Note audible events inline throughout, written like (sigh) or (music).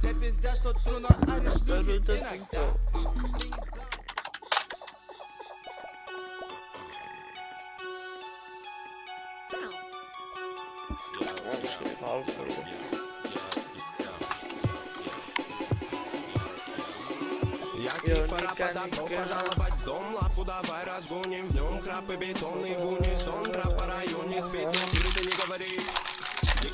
Се пизда што труно, а не шлюхи иногда Потом пожаловать в дом, лапку давай разгоним. Днем краб и бетонный гуни, сон. Краб по районе спит, ты не говори.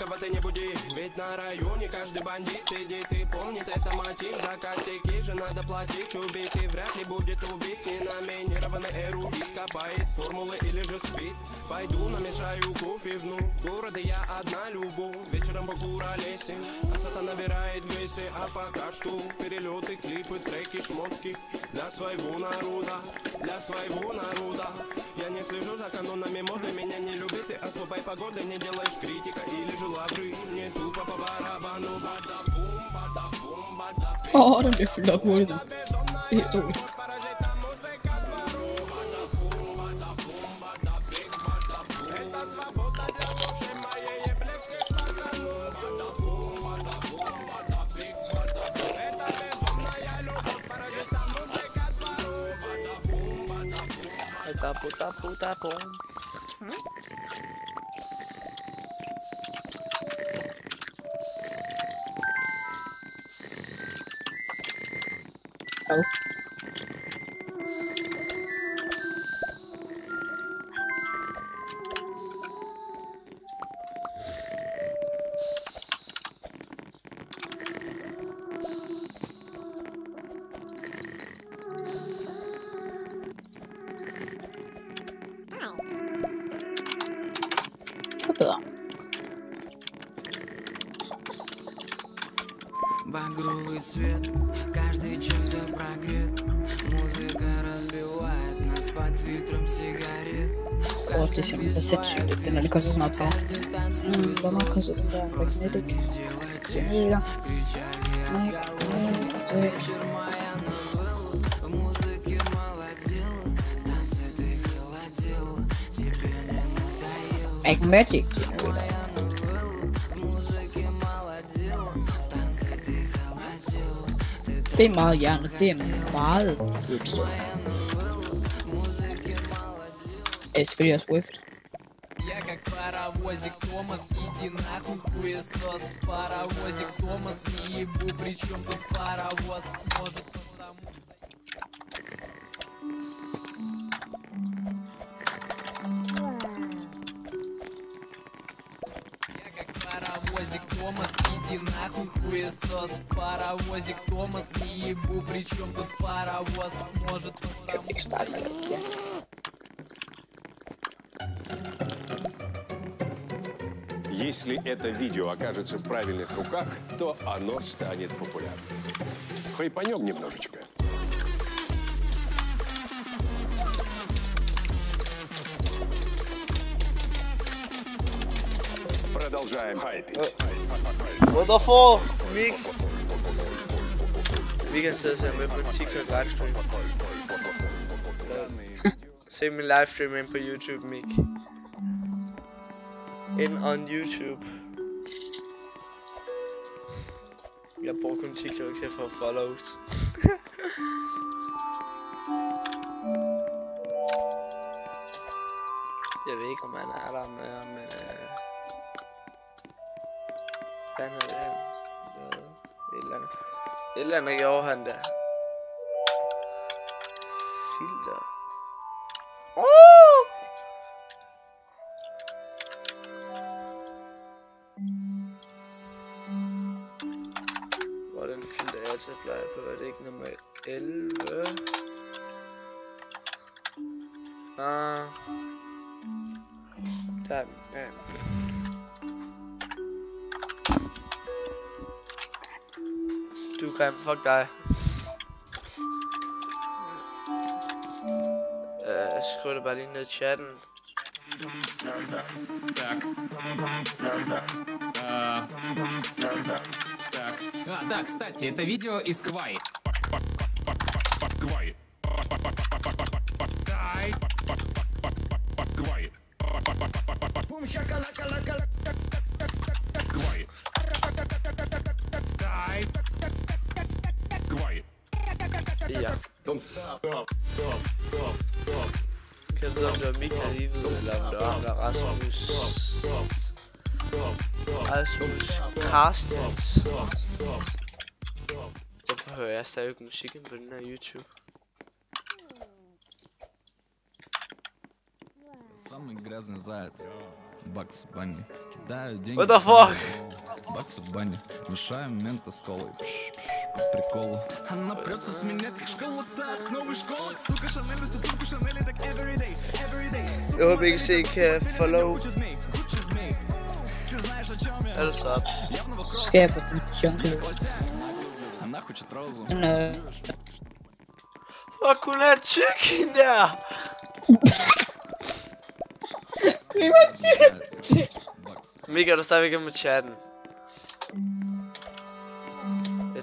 Никого ты не буди, ведь на районе каждый бандит сидит и помнит. Это мотив За косяки же надо платить, убить и вряд ли будет убить Ненаминированный эрудит. Копает формулы или же спит. Пойду намешаю кофе в города. Я одна любу. Вечером по куролесе, красота набирает весе А пока что перелеты, клипы, треки, шмотки Для своего народа, для своего народа. Я не слежу за канонами моды, меня не любит и особой погоды. Не делаешь критика или же Oh, don't fyldt op hurtigt nu. Det Hmm? Det багровый свет Каждый чем-то прогрет Музыка разбивает нас под фильтром сигарет Olti se mitä setsytettiin, eli se sanotaan. Mm, tämä on kanssa hyvää, vaikka ne teki. Kyllä. Aika, aika, Egg Magic. Det er meget jern, det er meget udstyr. Det selvfølgelig også Swift. Паровозик Томас, иди нахуй хуесос Паровозик Томас, не ебу, причем тут паровоз Может окажется в правильных руках, то оно станет популярным. Хайпанем немножечко. Продолжаем хайпить. What the fuck, Мик? Weekend says I'm a particular live stream. Same live stream and for YouTube, Mick. In on YouTube. Jeg bruger kun TikTok til at få follows. (laughs) Jeg ved ikke, om han er der med, øh, men... Øh... Hvad er det, han? Et eller andet. Et eller andet gjorde han der. Filter. Åh! Oh! voll geil. Äh, ich grüne Berliner Schäden. А, да, кстати, это видео из Квай. Rasmus... Rasmus Carstens. Hvorfor hører jeg stadig ikke musikken på den her YouTube? Самый грязный заяц. Бакс в бане. Кидаю деньги. What the fuck? Бакс в бане. Мешаем мента с колой. Пш, пш, приколу. Она прется с меня, как школа от новой школы. Сука, Шанель, за сумку Шанель, так every day, every day. Jeg håber ikke, I kan follow. Gucci's me, Gucci's me. Ты знаешь, о чем я? Ellers op. Явного Så skal jeg på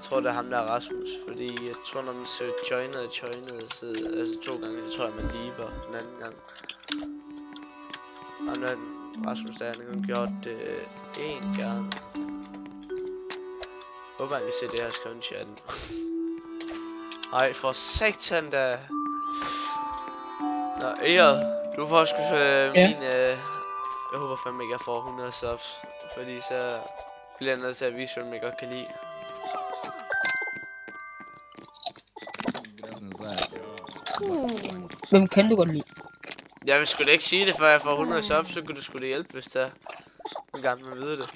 Jeg tror, det er ham der er Rasmus, fordi jeg tror, når man søger joined og joined, så, altså to gange, så tror jeg, man lever den anden gang. Og når Rasmus der, har gjort det øh, én gang. Håber, han kan se det her i chatten. (laughs) Ej, for satan da. Nå, Eger, du får sgu øh, Ja. min, øh, jeg håber fandme ikke, jeg får 100 subs. Fordi så bliver jeg nødt til at vise, hvem jeg godt kan lide. Hvem kan du godt lide? Jeg vil sgu da ikke sige det, før jeg får 100 subs, så kunne du sgu da hjælpe, hvis der en gang man ved det.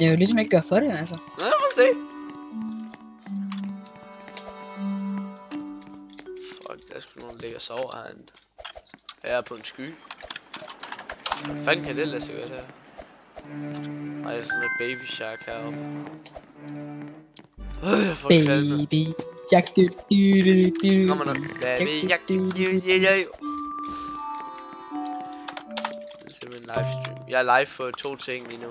Jeg vil ligesom ikke gøre for det, altså. Nå, lad os se. Fuck, der er sgu nogen, der ligger og sover herinde. Jeg er på en sky. Hvad fanden kan det lade sig gøre her? Ej, det er sådan noget baby shark heroppe. Øh, jeg får kaldet. Baby. Jack, du, du, du, du. Kommer der baby, jeg kan give det, jeg Det er simpelthen livestream. Jeg er live på to ting lige nu.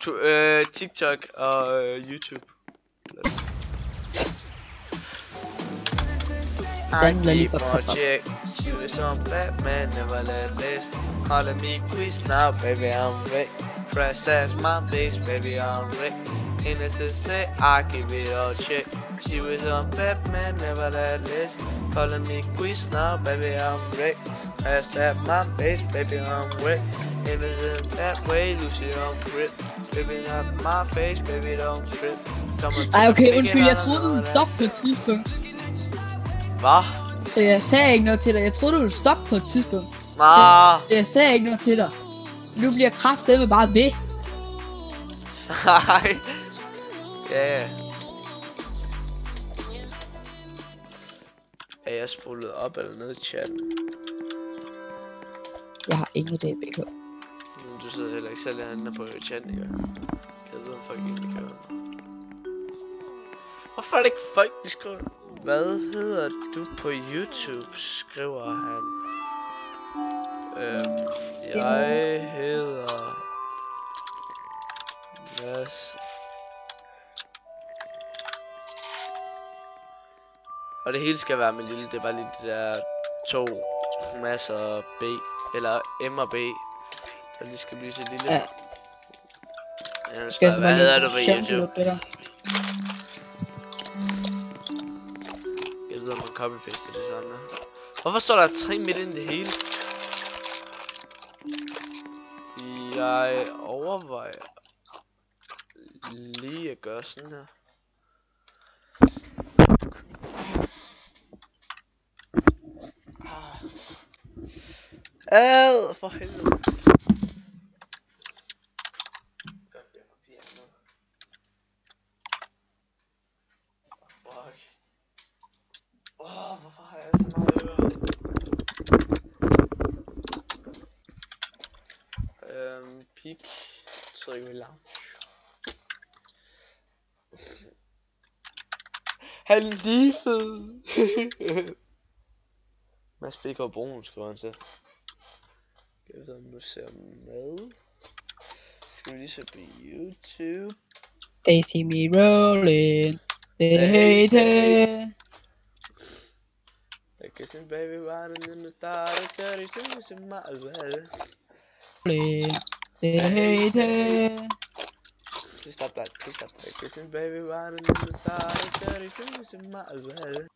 To, øh, TikTok og øh, YouTube. Sådan lader bare on pop She was on Batman, never let list. Calling me quiz now, baby, I'm wreck. Crash that's my base, baby, I'm wreck. Innocent say I give it all check. She was on Batman, never let list. Calling me quiz now, baby, I'm wreck. Crash that my base, baby, I'm wreck. Innocent that way, Lucy on grip. Baby, not my face, baby, don't trip. Ej, ah, okay, it undskyld, jeg out of troede, du the ville Så jeg sagde ikke noget til dig. Jeg troede, du ville stoppe på et tidspunkt. Nah. Så jeg sagde ikke noget til dig. Nu bliver kraftedeme bare ved. Nej. Ja. Er jeg spolet op eller ned i chatten? Jeg har ingen idé, BK. Men Du sidder heller ikke selv herinde på chatten, ikke? Jeg ved, om folk gør det. Hvorfor er det ikke folk, de skriver? Hvad hedder du på YouTube, skriver han. Øhm, jeg hedder... Mads. Og det hele skal være med lille, det er bare lige det der to masser B, eller M og B, der lige skal blive så lille. Ja. Ja, Skal jeg så hvad hedder du på YouTube? det der? Copy-paste det sådan der. Hvorfor står der 3 midt ind i det hele? Jeg overvejer lige at gøre sådan her. Ah. Ad, for helvede. Gør flere papir nu. Fuck. Åh, oh, hvorfor har jeg så meget øre? Øhm, pik. Tryk ved lounge. Han er lige fed. (laughs) Mads Bækker Brun skriver han til. Jeg ved om du ser med. Skal vi lige se på YouTube? They see me rolling. They hate it. Like kissing baby riding in the dark, dirty things in my. Rolling. They hate it. Please stop that. Please stop that. Kissing baby right in the dark. Dirty in my well.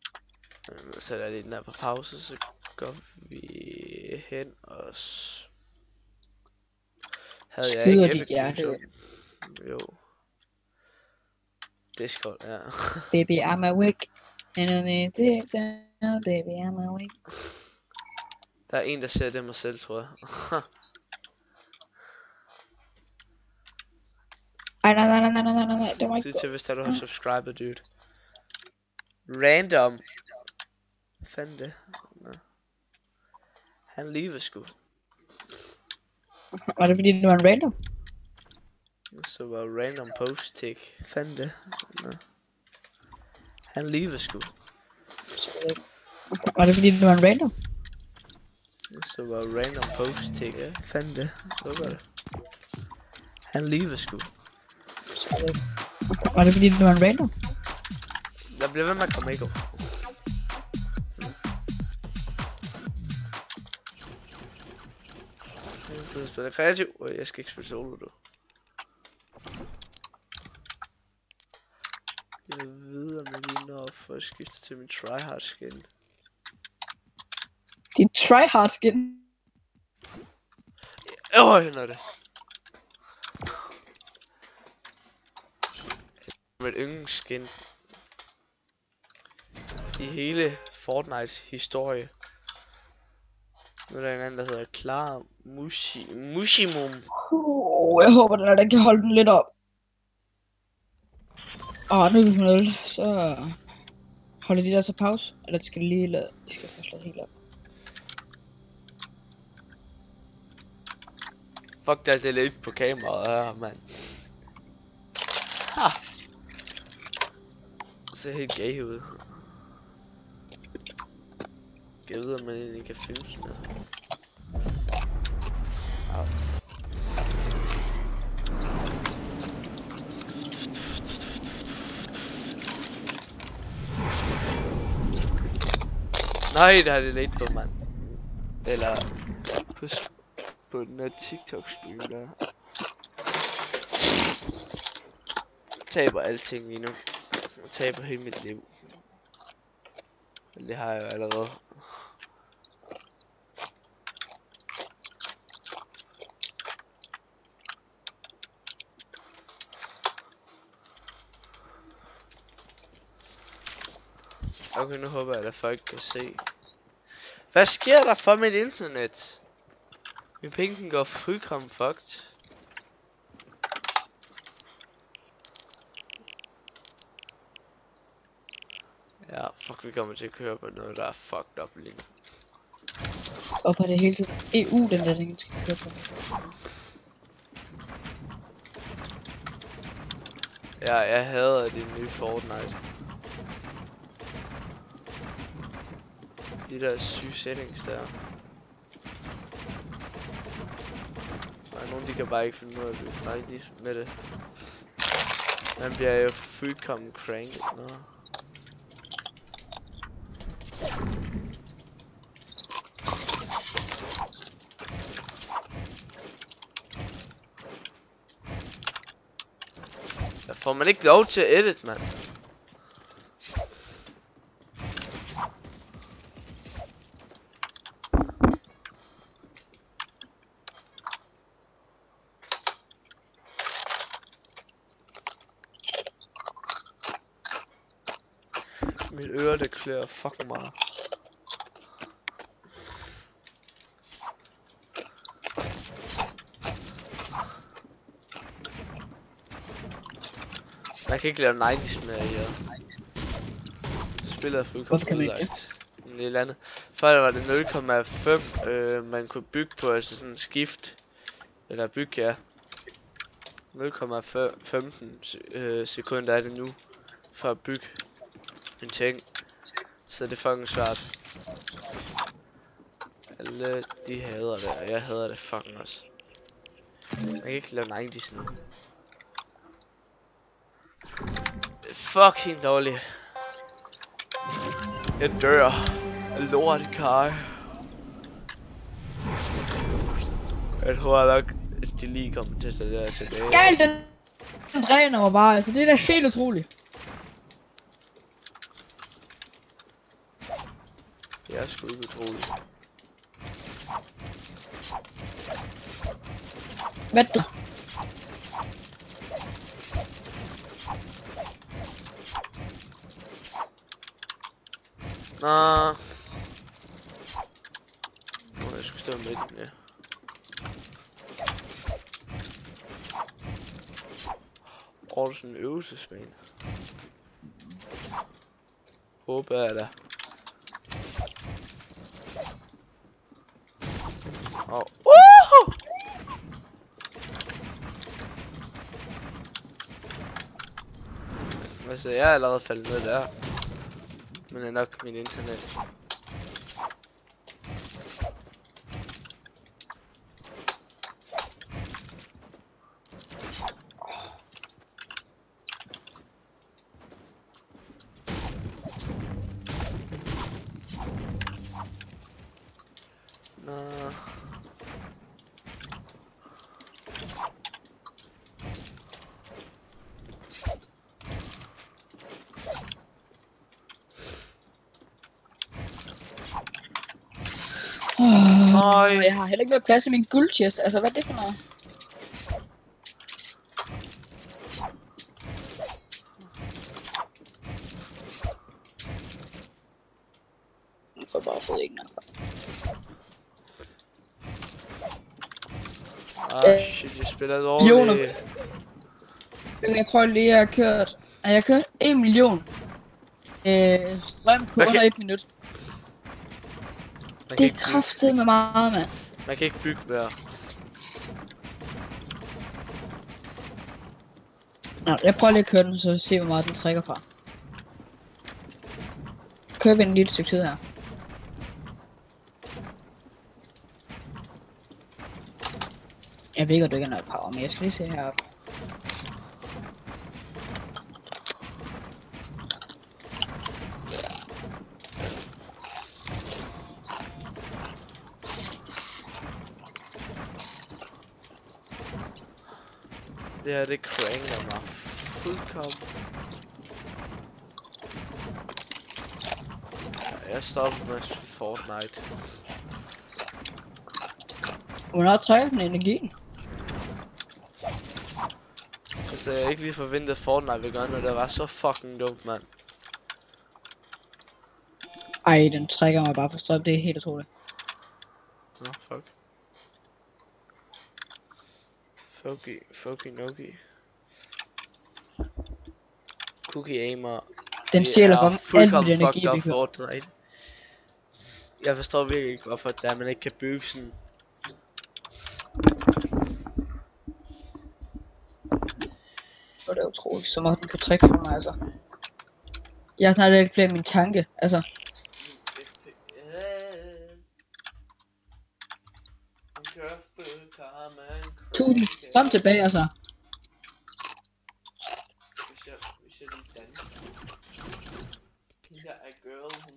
Så er lige den her på pause, så går vi hen og... s- Havde jeg Skyder ikke dit hjerte. Jo. Discord, ja. Baby, I'm awake. And I need it down, baby, I'm awake. Der er en, der ser det mig selv, tror jeg. (laughs) Ej, nej, nej, nej, nej, nej, nej, nej, det må ikke Sig gå. til, hvis der du har subscribet, dude. Random. Hvad fanden det? Nå. Han lever sgu. Var det fordi, det var en random? Så var random post tick. Hvad fanden det? Nå. Han lever sgu. Var det fordi, det var en random? Så var random post tick. Hvad fanden det? Hvad var det? Han lever sgu. Var det fordi, det var en random? Der bliver ved med at komme ikke Jeg sidder og spiller kreativ, og jeg skal ikke spille solo, du. Jeg ved, om jeg lige når for at skifte til min tryhard skin. Din tryhard skin. Åh, oh, jeg når det. Mit yndlingsskin. I hele Fortnites historie. Nu er der en anden, der hedder Klar Mushi, Mushimum. Uh, jeg håber, her, den kan holde den lidt op. Åh, nu er vi på 0, så holder de der så pause? Eller skal de lige lade... De skal først lade helt op. Fuck der det er lidt på kameraet her, mand. Ha! Ser helt gay ud. Jeg ved, om man egentlig kan filme sådan noget. Nej, der er det lidt på, mand. Eller på, på den her TikTok-stream der. Taber alting lige nu. Jeg taber hele mit liv. Men det har jeg jo allerede. Okay, nu håber jeg, at folk kan se. Hvad sker der for mit internet? Min penge går fuldkommen fucked. Ja, fuck, vi kommer til at køre på noget, der er fucked up lige. Hvorfor er det hele tiden EU, den der ting, skal køre på? Ja, jeg hader de nye Fortnite. De der syge settings der. Der er nogen, de kan bare ikke finde ud af at blive med det. Man bliver jo fuldkommen cranket, nå. Der får man ikke lov til at edit, mand. Mit øre, det klør fucking meget. Man kan ikke lave 90's med her. Spillet er fuldkommen udlagt. En lille andet. Før var det 0,5 øh, man kunne bygge på, altså sådan en skift. Eller bygge, ja. 0,15 se- øh, sekunder er det nu. For at bygge en ting. Så det er fucking svært. Alle de hader det, og jeg hader det fucking også. Man kan ikke lave 90's nu. Det er fucking dårligt. Jeg dør. Lort, Kai. Jeg tror nok, at de lige kommer til at det her tilbage. Galt, den Den dræner mig bare, altså det er da helt utroligt. Det er sgu ikke utroligt. Hvad det? Nå. Nå, jeg skulle stå med den, ja. Åh, det er sådan en øvelsesbane. Håber jeg da. Åh. Uh! Altså, jeg er allerede faldet ned der. Men det er nok jeg har heller ikke mere plads i min guldchest. Altså, hvad er det for noget? Jeg får bare fået ikke noget. Ah, shit, jeg spiller millioner. dårligt. Jeg tror lige, jeg har kørt... Jeg har kørt 1 million øh, strøm på under kan- et minut. Man kan, Det er kraftet med meget, mand man kan ikke bygge mere. Nå, jeg prøver lige at køre den, så se hvor meget den trækker fra. Kører vi en lille stykke tid her. Jeg ved ikke, at du ikke har noget power, men jeg skal lige se heroppe. Det her, det cranger mig fuldkommen. Jeg stopper med Fortnite. Hvornår trækker den energien? Altså, jeg ikke lige forventet, at Fortnite ville gøre noget, der var så fucking dumt, mand. Ej, den trækker mig bare for strøm, det er helt utroligt. Nå, fuck. Fucky, fucky, noki. Cookie aimer. Den stjæler er fucking alt mit energi, vi. Fortnite. Jeg forstår virkelig ikke, hvorfor der man ikke kan bygge sådan. Og det er utroligt, så meget den kan trække for mig, altså. Jeg har snart ikke flere af mine tanke, altså. Kom tilbage, altså. Hvis jeg, hvis jeg lige danser. Hende der er girl, hun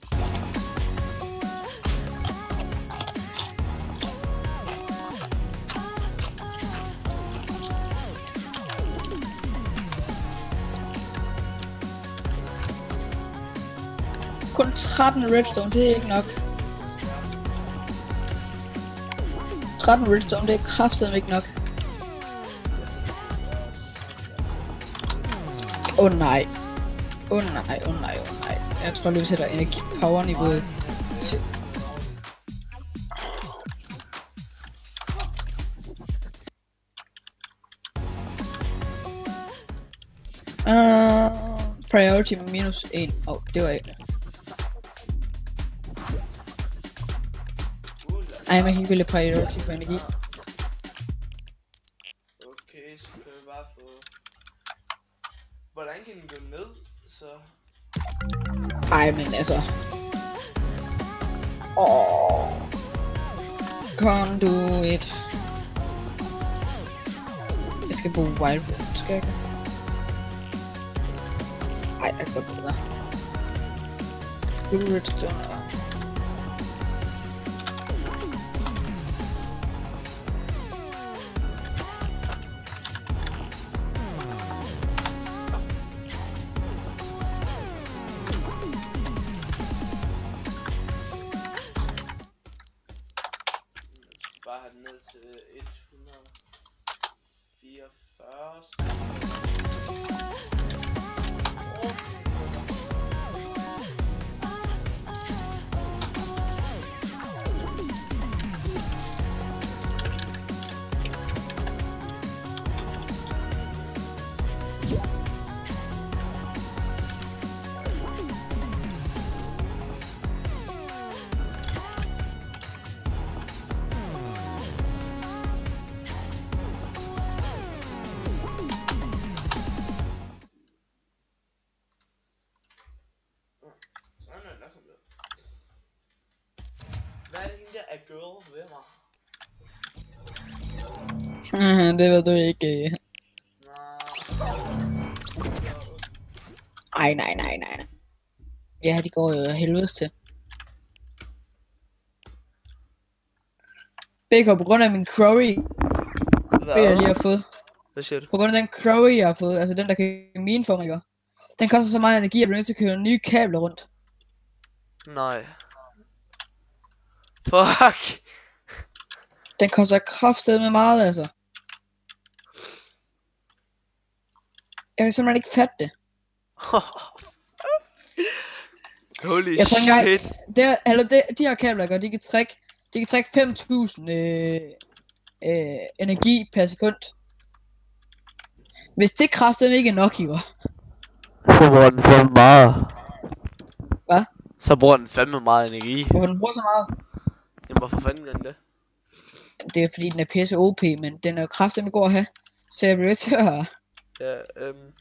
Kun 13 redstone, det er ikke nok. 13 redstone, det er kraftedeme ikke nok. Åh oh, nej. Åh oh, nej, åh oh, nej, åh oh, nej. Jeg tror lige, vi sætter energi power niveauet til. Uh, priority minus 1. Åh, oh, det var ikke. Ej, man kan ikke vælge priority på energi. 5 minutter. Oh. Kom du do it. skal bruge wild room, skal jeg Ej, jeg that. godt bruge det. Redstone Hvad er er girl ved mig? (laughs) det ved du ikke. Nej. Ej, nej, nej, nej. Ja, de går jo helvedes til. Begge på grund af min Crowley, jeg lige har fået. Hvad siger du? På grund af den Crowley, jeg har fået, altså den der kan mine for mig? Den koster så meget energi, at jeg bliver nødt til at købe nye kabler rundt. Nej. Fuck. Den koster kraftedet med meget, altså. Jeg kan simpelthen ikke fatte det. (laughs) Holy Jeg tror ikke engang- shit. det eller det, de her kabler, ikke, de kan trække, de kan trække 5.000 øh, øh, energi per sekund. Hvis det kraftedeme ikke er nok, ikke? Så bruger den fandme meget. Hvad? Så bruger den fandme meget energi. Hvorfor den bruger så meget? Jamen hvorfor fanden gør den det? Det er fordi, den er pisse OP, men den er jo kraftedeme god at have. Så jeg bliver til at... Ja, øhm.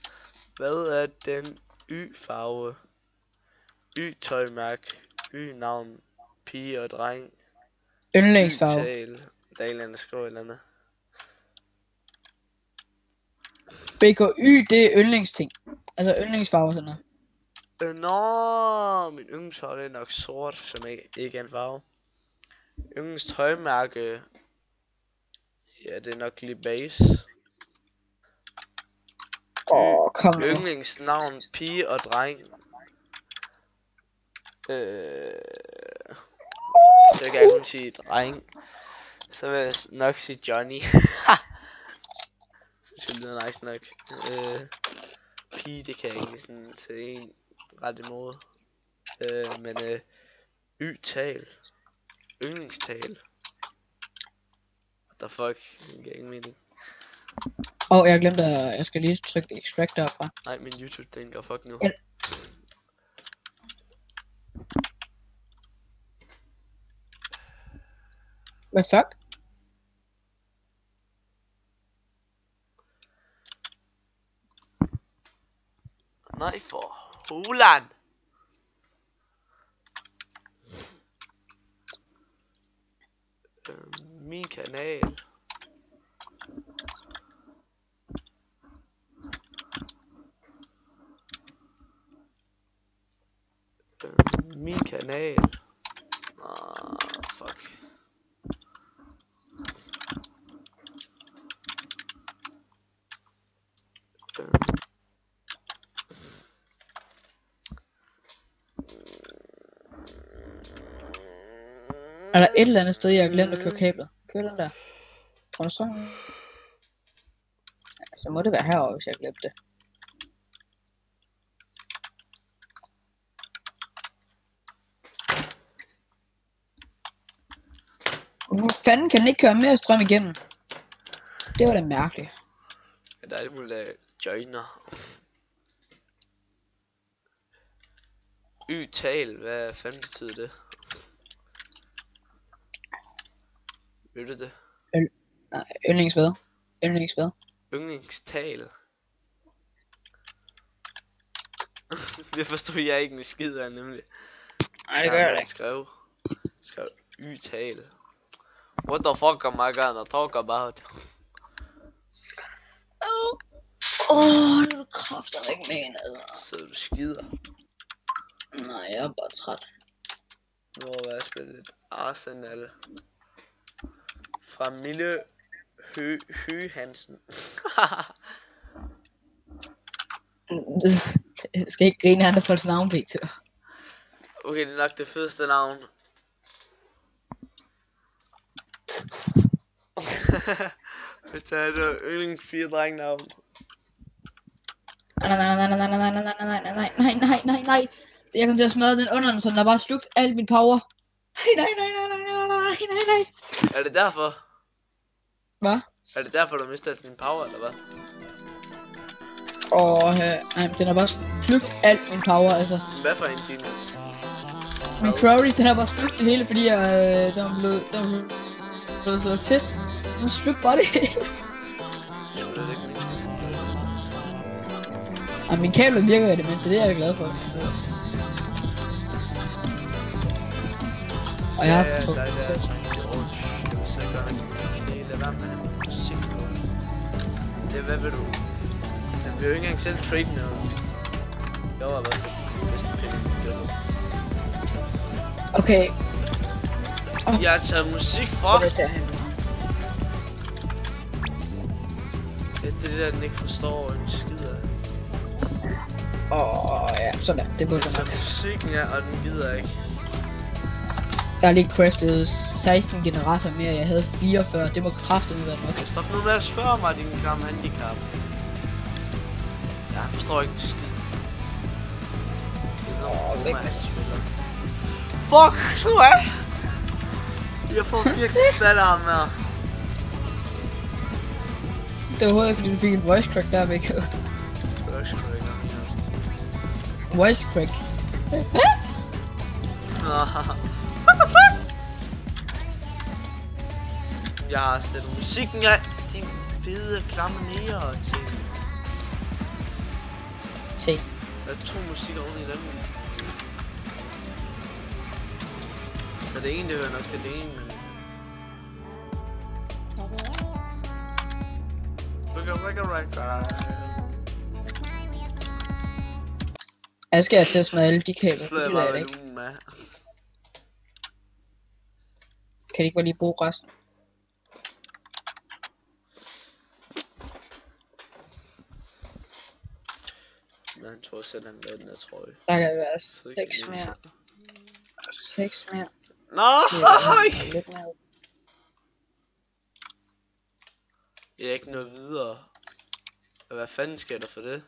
Hvad er den Y-farve? Y-tøjmærke. Y-navn. Pige og dreng. Yndlingsfarve. Der er en eller anden, skriver eller andet. BKY, det er yndlingsting. Altså yndlingsfarve og sådan noget. Øh, nå, min yndlingsfarve er nok sort, som ikke, ikke er en farve. Yndlings tøjmærke. Ja, det er nok lige base. Åh, oh, kom. Yndlingsnavn, pige og dreng. Øh... Så kan jeg kun sige dreng. Så vil jeg nok sige Johnny. (laughs) Det lyder nice nok. Øh... Pige, det kan jeg ikke sådan til en ret imod. Øh, men øh... Y-tal. Yndlingstal. What the fuck? Det giver ingen mening. Åh, oh, jeg glemte, at jeg skal lige trykke extract derfra. Nej, min YouTube, den går fuck nu. Ja. Hvad fuck? Nej, for hulan! Øh, min kanal. Kanal. Ah, fuck. Er der et eller andet sted, jeg har glemt at køre kablet? Kør den der. Tror du så? Ja, Så må det være herovre, hvis jeg har glemt det. Hvor fanden kan den ikke køre mere strøm igennem? Det var da mærkeligt. Ja, der er det muligt øh, joiner. Y-tal, hvad fanden betyder det? Ved du det? Nej, yndlingsved. Yndlingsved. Yndlingstal. (laughs) det forstod jeg ikke en skid af, nemlig. Nej, det gør jeg ikke. skrev. Skrev Y-tal. What the fuck am I gonna talk about? Åh, oh, det er du kræfter ikke med altså. Så du skider. Nej, jeg er bare træt. Nu har jeg spillet Arsenal. Fra Mille Hø Hø Hansen. Det skal ikke grine andre folks navn, Pik. okay, det er nok det fedeste navn. Hvis det er det yndlings fire drengnavn. Nej, nej, nej, nej, nej, nej, nej, nej, nej, nej, nej, nej, nej, nej. Jeg kom til at smadre den under den, så den har bare slugt al min power. Nej, nej, nej, nej, nej, nej, nej, nej. Er det derfor? Hvad? Er det derfor, du mistede din power, eller hvad? Åh, øh, nej, den har bare slugt al min power, altså. Hvad for en time? Min Crowley, den har bare slugt det hele, fordi jeg, øh, den var blevet, den var blevet slået til. Den slugte bare det hele. Ej, min kabler virker i det mindste, det er jeg glad for. At have musik på. Det, hvad vil du? Han vil jo ikke engang selv trade noget. Jeg var bare så bedste penge. Okay, Jeg har taget musik jeg ham. Det er det der, den ikke forstår en skid af. Åh, ja, sådan der. Det burde Jeg jeg nok. musikken af, og den gider ikke. Jeg har lige craftet 16 generatorer mere. Jeg havde 44. Det må kraftigt være nok. Stop nu med at spørge mig, din klamme handicap. Jeg forstår ikke skid. Åh, væk med-. Fuck, nu er jeg får virkelig (laughs) spatter ham her. Det var ikke, fordi du fik en voice crack der, væk. Noget mere. voice crack. Jeg har sat musikken af, din fede klamme nære ting. Ting. Der er to musikker oven i den. Så det ene, det hører nok til det ene, men... Rugga, rugga, rugga. Jeg skal til at smadre alle de kabler. Det gider jeg ikke. Kan de ikke bare lige bruge resten? Men han tror selv, han lavede den der trøje. Der kan være Så ikke 6 det mere. 6 mere. Nej! Jeg er ikke noget videre. Og Hvad fanden sker der for det?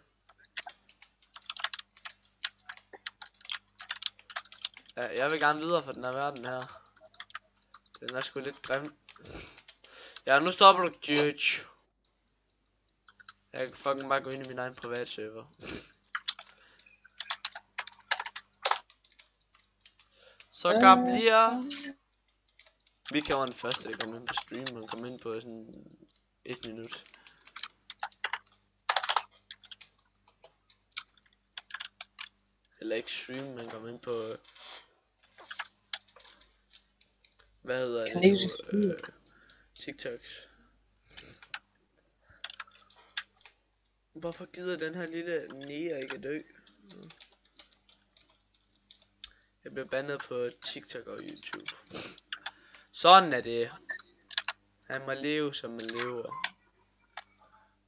Ja, jeg vil gerne videre fra den her verden her. Den er sgu lidt grim. Ja, nu stopper du, Judge. Jeg kan fucking bare gå ind i min egen privatserver. Så Gabriel. Vi kan være den første, der kommer ind på stream. Man kommer ind på sådan et minut. Eller ikke stream, man kommer ind på... Hvad hedder Kan det. Øh, TikToks. Hvorfor gider den her lille nære ikke at dø? Jeg bliver bandet på TikTok og YouTube. Sådan er det. Han må leve, som man lever.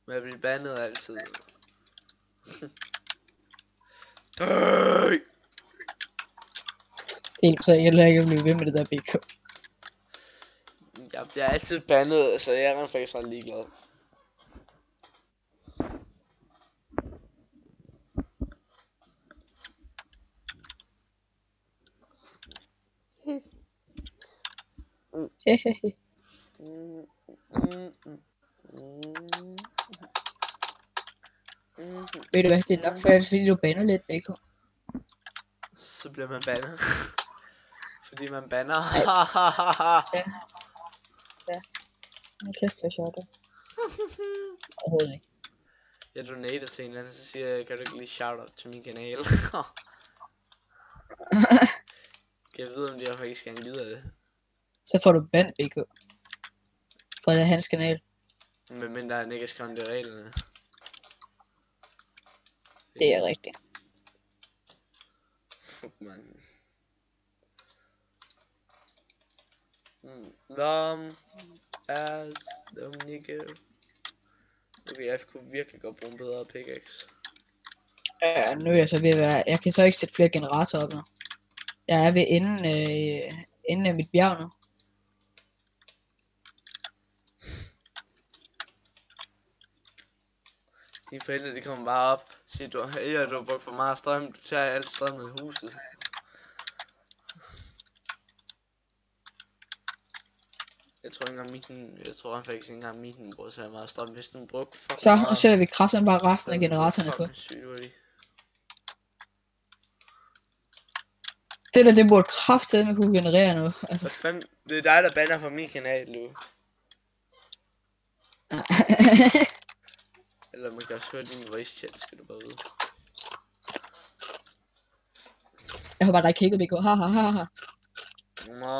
Men jeg bliver bandet altid. (laughs) Døj! Helt så jeg heller ikke blive ved med det der BK. Jeg bliver altid bandet, så jeg er faktisk ret ligeglad. Mm, mm, mm, mm. Mm. Ved du hvad, det er nok faktisk fordi du bander lidt BK. Så bliver man bandet. (laughs) Fordi man banner. Jeg (laughs) kaster shot. (laughs) Overhovedet ikke. jeg donater til en eller anden, så siger jeg, kan du ikke lige shout out til min kanal? kan jeg vide, om de har faktisk gerne gider det? Så får du band BK. For det er hans kanal. Men mindre han ikke skrevet det i reglerne. Det er rigtigt. Man. Mm. Lom as Dominica. Okay, jeg kunne virkelig godt bruge en bedre pickaxe. Ja, nu er jeg så ved at være... Jeg kan så ikke sætte flere generatorer op nu. Jeg er ved enden, øh, enden af mit bjerg nu. Dine forældre, de kommer bare op og siger, du, hey, du har brugt for meget strøm, du tager alt strømmet i huset. Jeg tror ikke engang min, jeg tror faktisk ikke engang min bruger så meget strøm, hvis den brugte fucking Så, meget. og sætter vi kraften bare resten af er generatorerne på. sygt, Det der, det burde kraftedeme kunne generere noget. Altså, Så fem, det er dig, der banner på min kanal, Lu. Eller man kan også høre din voice chat, skal du bare vide. jeg håber, der ikke kigger, Biko. Ha, ha, ha, ha. Nå.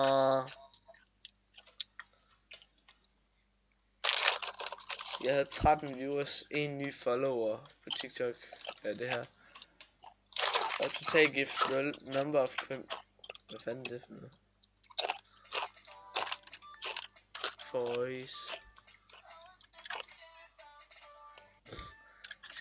Jeg havde 13 viewers, en ny follower på TikTok af det her. Og total gift 0 number of quim. Hvad fanden er det for noget? Voice.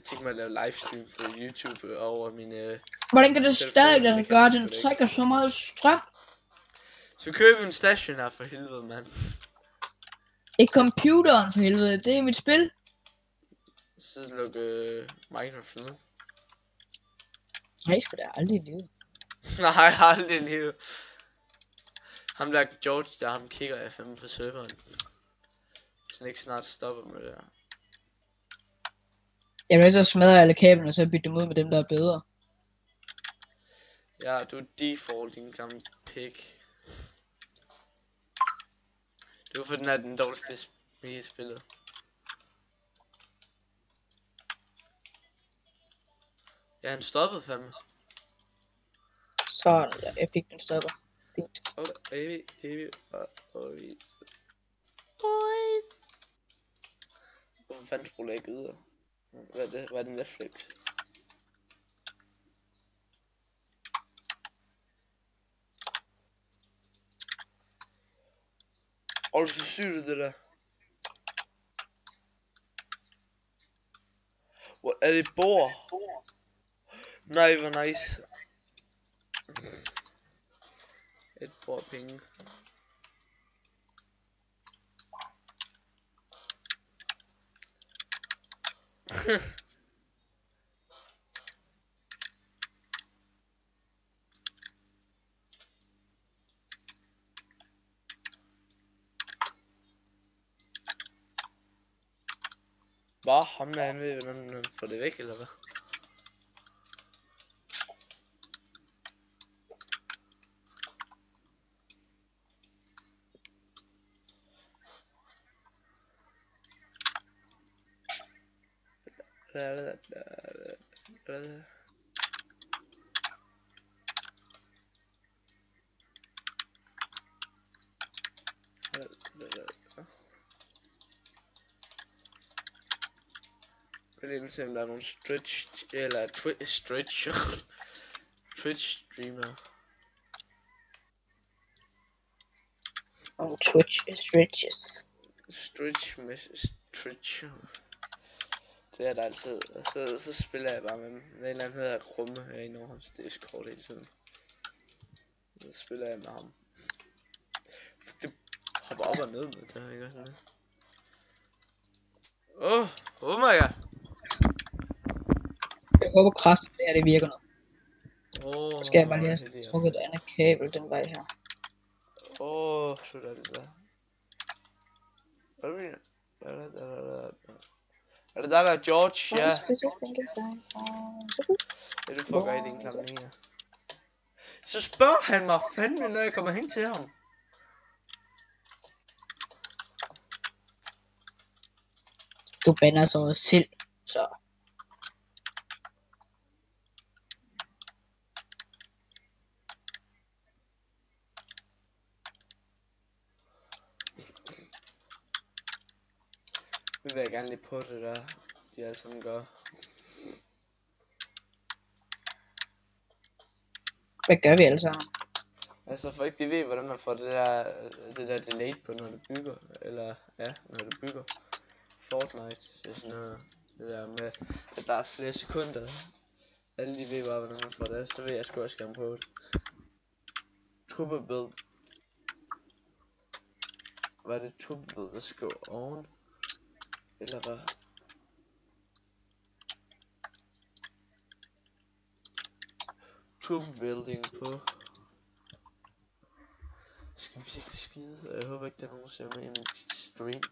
Jeg tænker mig at lave livestream på YouTube over min... Øh... Hvordan kan det stadig lade gøre, den trækker så meget strøm? Så køb en station her for helvede, mand. I computeren for helvede, det er mit spil. Så luk øh, Minecraft ned. Nej, sgu da aldrig i livet. (laughs) Nej, aldrig i livet. Ham der George, der ham kigger jeg fandme på serveren. Han ikke snart stopper med det her. Jeg vil så smadre alle kablerne, og så bytte dem ud med dem, der er bedre. Ja, du er default, din gamle pig. Du for den er den dårligste spil i spillet. Ja, han stoppede fandme. Så ja, jeg fik den stopper. Fint. Oh, baby, baby, oh, oh, Boys. Hvorfor fanden spruller jeg ikke videre? Hvad er det? Hvad er det Netflix? Og det er så sygt det der. Hvor er det bor? Nej, hvor nice. Et bord penge. Hvad? Ham der, han ved, hvordan han får det væk, eller hvad? Der er nogle stretch, eller twi stretch, (laughs) Twitch streamer. Og Twitch stretches. Stretch med stretch. Det er der altid. Og så, så spiller jeg bare med en eller anden, der hedder Krumme herinde over hans Discord hele tiden. Så spiller jeg med ham. Det hopper op og ned med det her, ikke det? Åh, oh, oh my god. Jeg håber kraftigt, det her det virker noget. Åh, Så skal jeg bare lige er have det, trukket et andet kabel den vej her. Åh, så er det der. Hvad er det? Hvad er det, der, der, der, der? Er det der, der er George? Ja, ja du fucker i din klamme her. Så spørger han mig fandme, når jeg kommer hen til ham. Du bander så også selv, så. Vi vil gerne lige på det der, de alle sammen gør. Hvad gør vi alle sammen? Altså folk de ved hvordan man får det der, det der delay på når du bygger, eller ja, når du bygger Fortnite, det er sådan noget, det der med, at der er flere sekunder. Alle de ved bare hvordan man får det, så vil jeg sgu også gerne prøve det. Trooper build. Var det trooper build, der skal gå oven? Eller hvad? Trooper building på jeg skal virkelig skide, og jeg håber ikke, der er nogen, der ser med i min stream.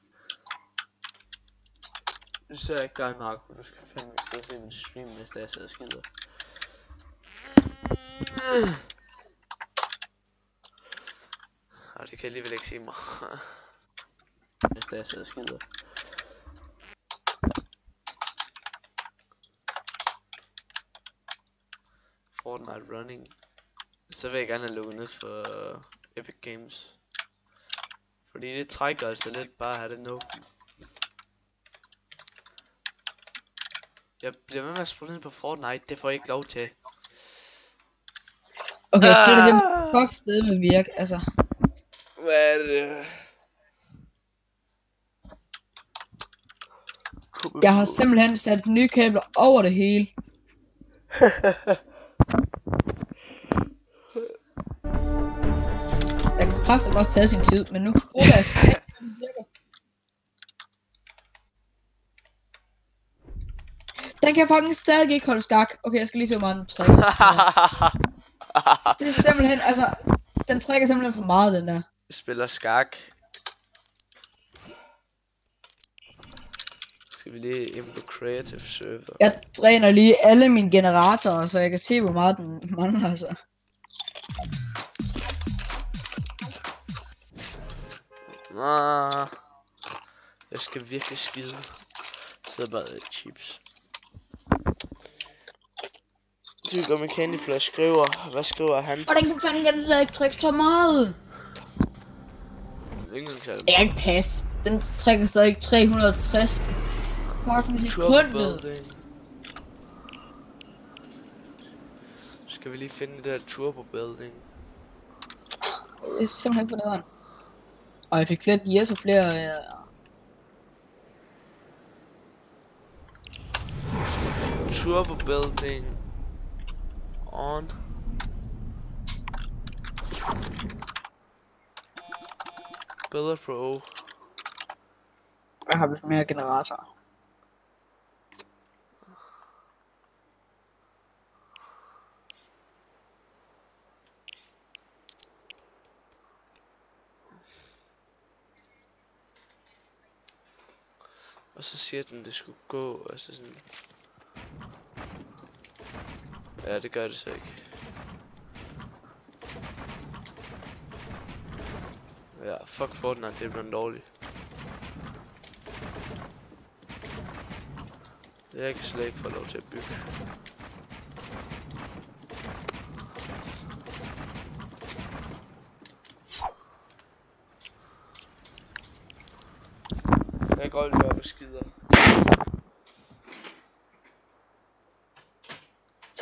Nu ser jeg ikke dig, Marco. Du skal fandme ikke sidde og se min stream, hvis der er sidder og skider. Og det kan jeg alligevel ikke se mig. hvis der er sidder og skider. Fortnite running. Så vil jeg gerne have lukket ned for Epic Games. Fordi det trækker altså lidt bare at have det nu. Jeg bliver ved med at spille ned på Fortnite, det får jeg ikke lov til. Okay, det er det Ah. kofte med virke, altså. Hvad er det? Jeg har simpelthen sat nye kabler over det hele. (laughs) Jeg kraftigt også tage sin tid, men nu håber jeg stadig, (laughs) den virker. Den kan fucking stadig ikke holde skak. Okay, jeg skal lige se, hvor meget den trækker. (laughs) Det er simpelthen, altså, den trækker simpelthen for meget, den der. Spiller skak. Skal vi lige ind på creative server? Jeg dræner lige alle mine generatorer, så jeg kan se, hvor meget den mangler, altså. Ah, jeg skal virkelig skide. Så bare lidt chips. Tyk og Candy Flash skriver, hvad skriver han? Hvordan fanden kan slet ikke trække så meget? Ingen kan Det kan ikke passe. Den trækker stadig 360 fucking sekundet. Skal vi lige finde det der turbo building? Det er simpelthen for nederen. Og jeg fik flere dias og flere... Ja. Turbo building on. Builder Pro. Hvad har vi for mere generatorer? Og så siger den, det skulle gå, altså sådan... Ja, det gør det så ikke. Ja, fuck Fortnite, det er blevet dårligt. Jeg kan slet ikke få lov til at bygge.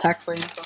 pack for you.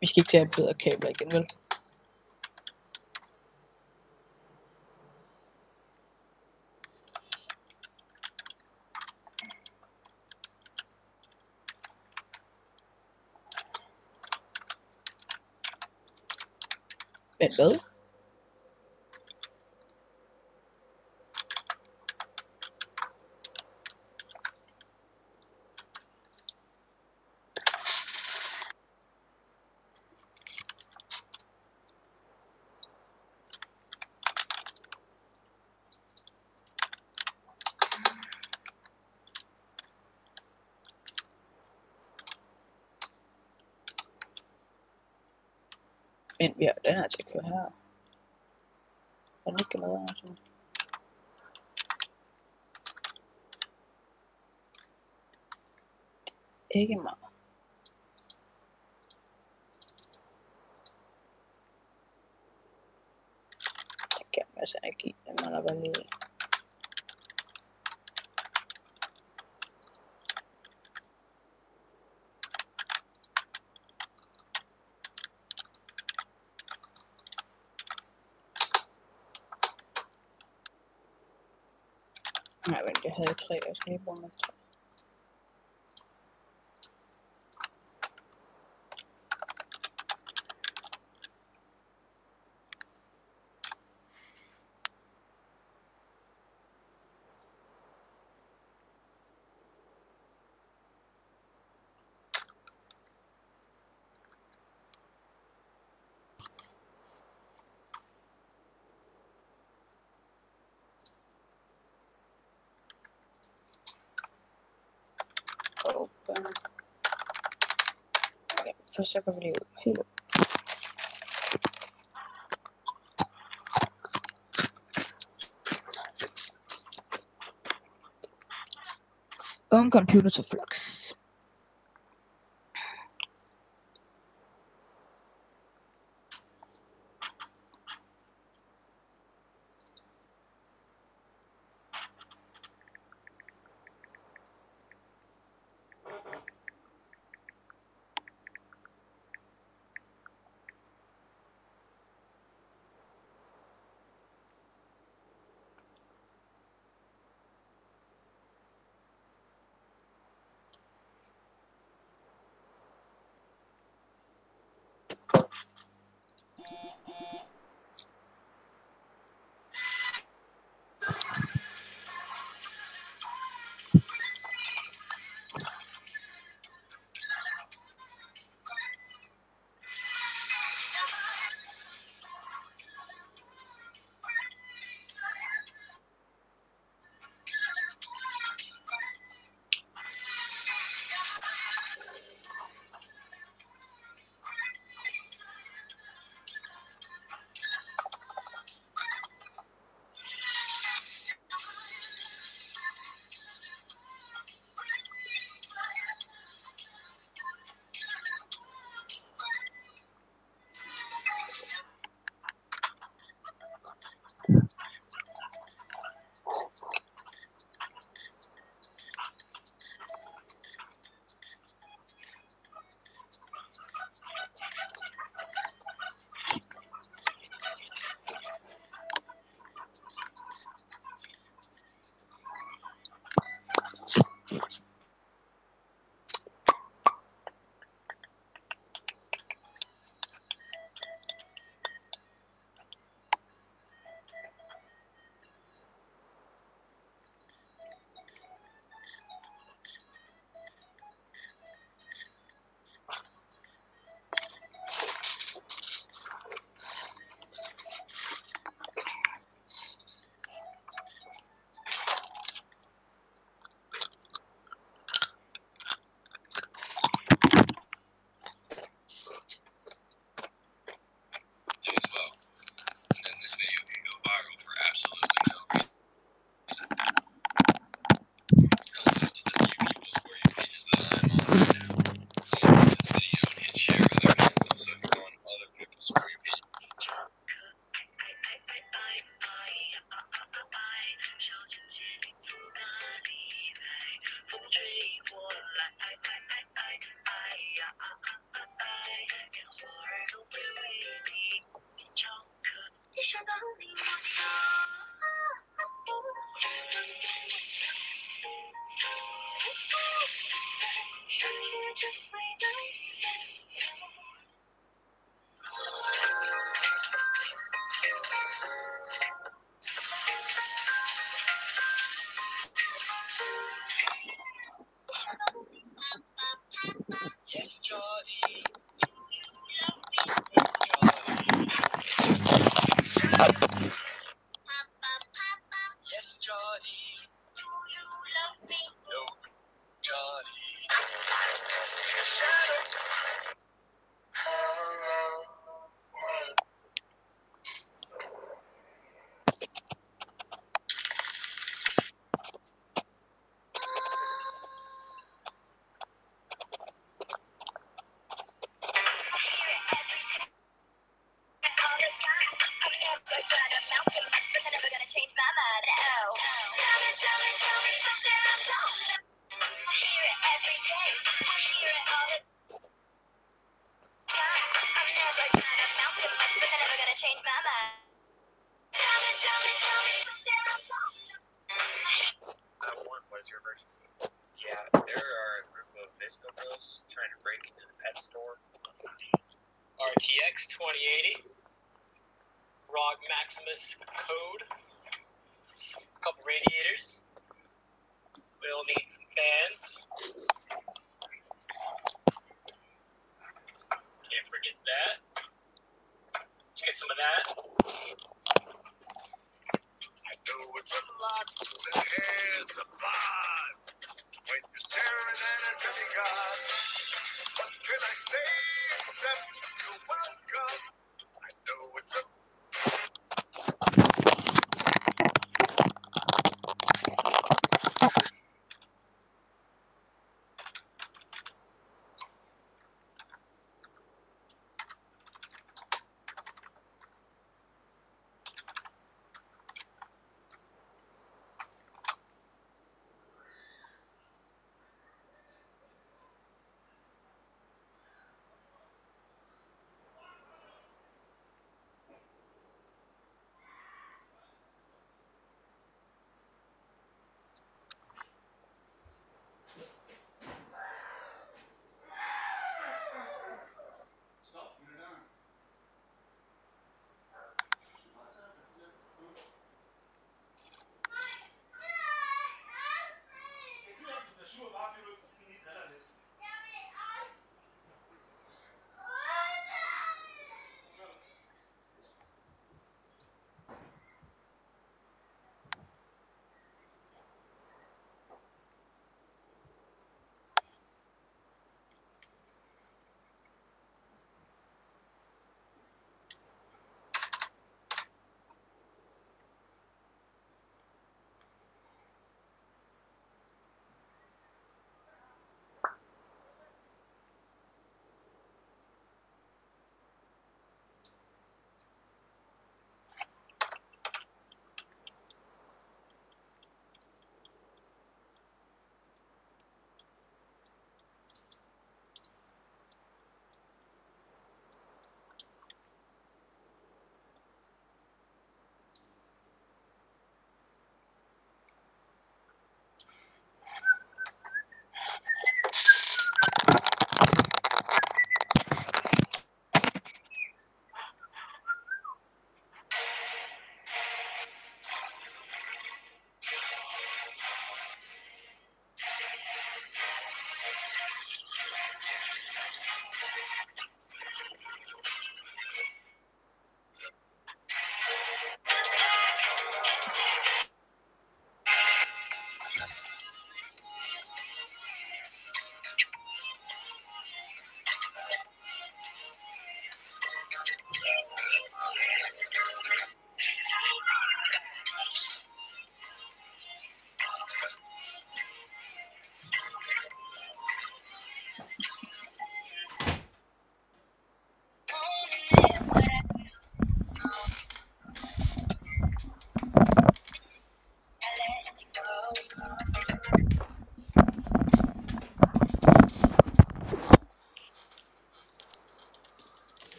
Vi skal ikke have bedre kabler igen, vel? Men hvad? Ikke meget. Det giver en masse energi. man er bare lige. Nej, vent, jeg havde tre. Jeg skal lige bruge med Open. Okay, først så går vi lige ud. Helt ud. On computer to flux. Just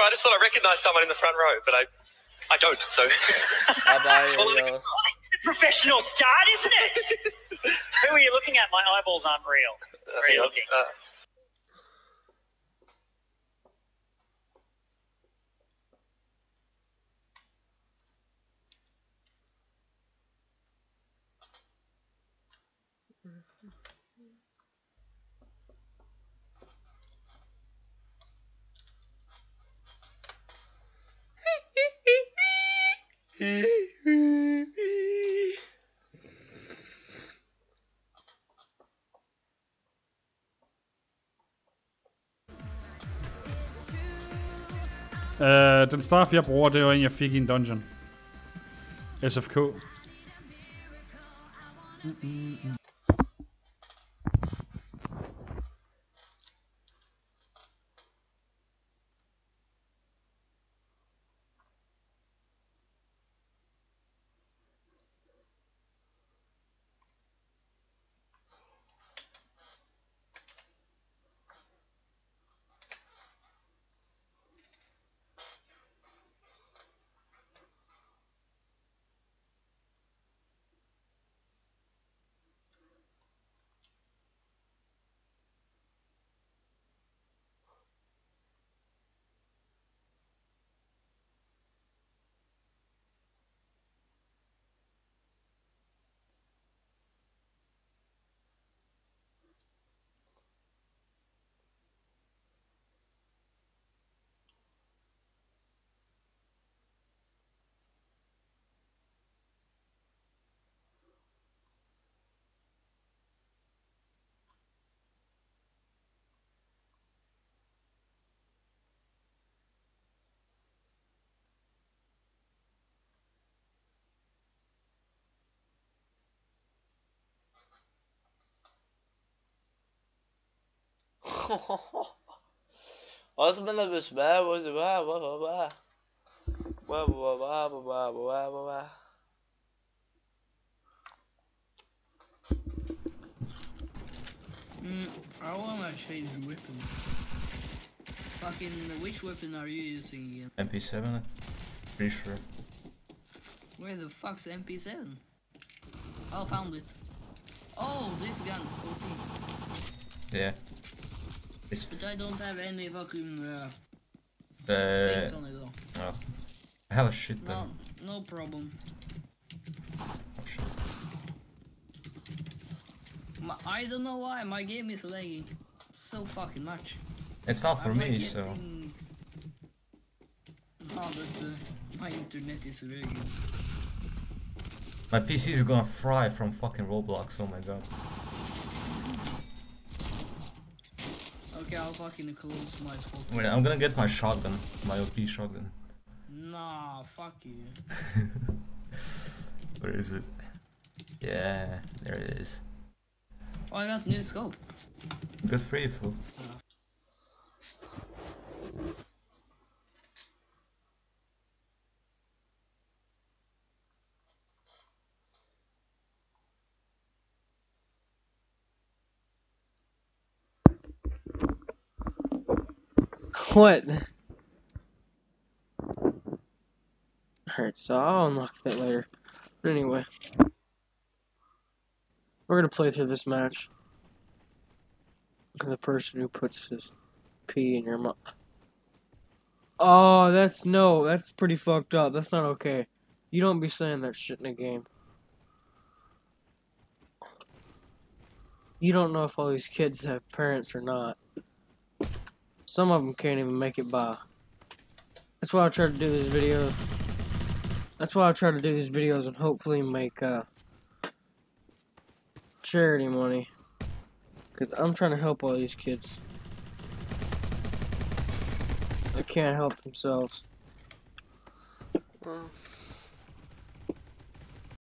Sorry, sorry, I just thought I recognised someone in the front row, but I, I don't. So. Bye (laughs) yo. Professional start, isn't it? (laughs) Who are you looking at? My eyeballs aren't real. Where are you looking? Uh, Øh, den straf, jeg bruger, det var en, jeg fik i en dungeon. SFK. What's been of this bad was it blah blah blah blah blah blah blah blah blah blah Mm, I wanna change the weapon. Fucking, which weapon are you using again? MP7, pretty sure. Where the fuck's MP7? Oh, found it. Oh, this gun's OP. Yeah. It's But I don't have any fucking uh, the. on it though. Oh. I have a shit No, ton. no problem. Oh shit. My, I don't know why my game is lagging so fucking much. It's not for I'm, me, so. getting- No, but uh, my internet is really good. My PC is gonna fry from fucking Roblox, oh my god. I'll fucking close my spot. Wait, I'm gonna get my shotgun, my OP shotgun. Nah, fuck you. (laughs) Where is it? Yeah, there it is. Oh, I got new scope. Good for you, fool. What? Alright, so I'll unlock that later. But anyway. We're gonna play through this match. The person who puts his pee in your mouth. Oh, that's no, that's pretty fucked up. That's not okay. You don't be saying that shit in a game. You don't know if all these kids have parents or not. Some of them can't even make it by. That's why I try to do this video. That's why I try to do these videos and hopefully make uh, charity money. Cause I'm trying to help all these kids. They can't help themselves. Mm.